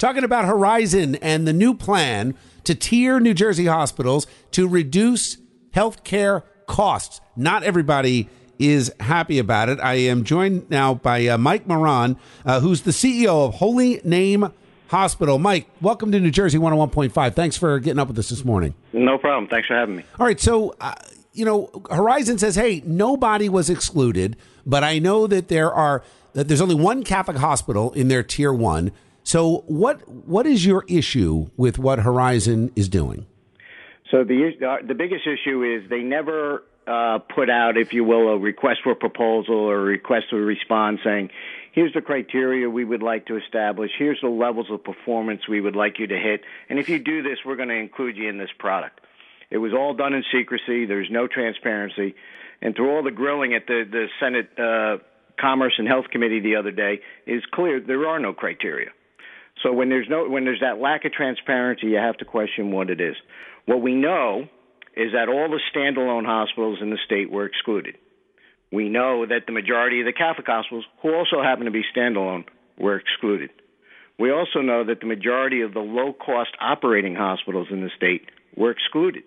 talking about Horizon and the new plan to tier New Jersey hospitals to reduce healthcare costs. Not everybody is happy about it. I am joined now by uh, Mike Maron, uh, who's the CEO of Holy Name Hospital. Mike, welcome to New Jersey 101.5. Thanks for getting up with us this morning. No problem. Thanks for having me. All right. So, uh, you know, Horizon says, hey, nobody was excluded, but I know that there are that there's only one Catholic hospital in their tier one. So, what what is your issue with what Horizon is doing? So the the biggest issue is they never uh, put out, if you will, a request for proposal or a request for response saying, here's the criteria we would like to establish, here's the levels of performance we would like you to hit, and if you do this, we're going to include you in this product. It was all done in secrecy. There's no transparency. And through all the grilling at the, the Senate uh, Commerce and Health Committee the other day, is clear there are no criteria. So when there's no when there's that lack of transparency, you have to question what it is. What we know is that all the standalone hospitals in the state were excluded. We know that the majority of the Catholic hospitals, who also happen to be standalone, were excluded. We also know that the majority of the low cost operating hospitals in the state were excluded,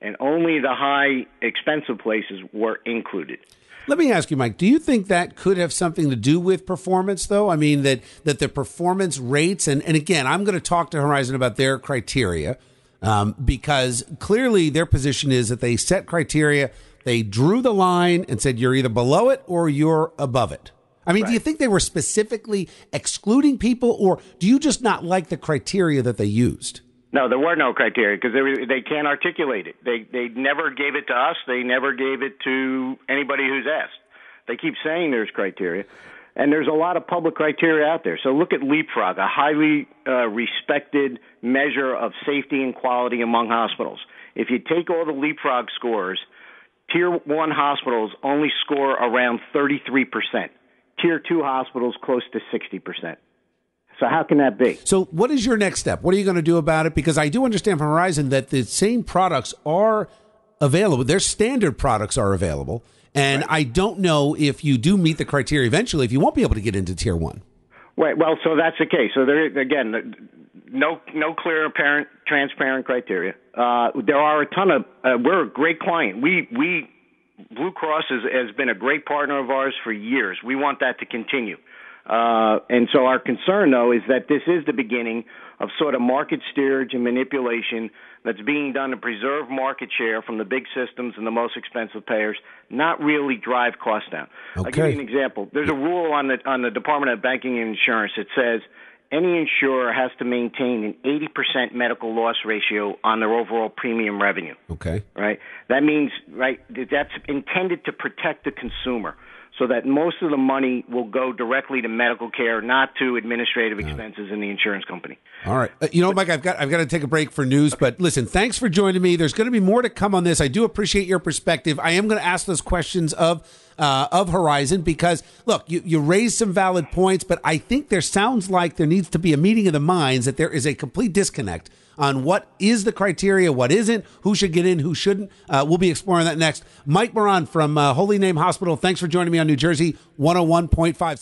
and only the high expensive places were included. Let me ask you, Mike. Do you think that could have something to do with performance, though? I mean that that the performance rates, and and again, I'm going to talk to Horizon about their criteria um, because clearly their position is that they set criteria, they drew the line and said you're either below it or you're above it. I mean, right. do you think they were specifically excluding people, or do you just not like the criteria that they used? No, there were no criteria because they they can't articulate it. They they never gave it to us. They never gave it to anybody who's asked. They keep saying there's criteria, and there's a lot of public criteria out there. So look at Leapfrog, a highly uh, respected measure of safety and quality among hospitals. If you take all the Leapfrog scores, Tier one hospitals only score around 33 percent. Tier two hospitals close to 60 percent. So how can that be? So what is your next step? What are you going to do about it? Because I do understand from Horizon that the same products are available. Their standard products are available. And right. I don't know if you do meet the criteria eventually, if you won't be able to get into tier one. Right. Well, so that's the case. So there, again, no, no clear, apparent, transparent criteria. Uh, there are a ton of. Uh, we're a great client. We, we, Blue Cross has, has been a great partner of ours for years. We want that to continue. Uh, and so our concern, though, is that this is the beginning of sort of market steerage and manipulation that's being done to preserve market share from the big systems and the most expensive payers, not really drive costs down. Okay. I'll give you an example. There's a rule on the on the Department of Banking and Insurance that says any insurer has to maintain an 80% medical loss ratio on their overall premium revenue. Okay. Right? That means right that's intended to protect the consumer so that most of the money will go directly to medical care, not to administrative expenses in the insurance company. All right, uh, you know, Mike, I've got I've got to take a break for news, but listen, thanks for joining me. There's going to be more to come on this. I do appreciate your perspective. I am going to ask those questions of uh, of Horizon because look, you you raised some valid points, but I think there sounds like there needs to be a meeting of the minds that there is a complete disconnect on what is the criteria, what isn't, who should get in, who shouldn't. Uh, we'll be exploring that next. Mike Maron from uh, Holy Name Hospital, thanks for joining me on New Jersey 101.5.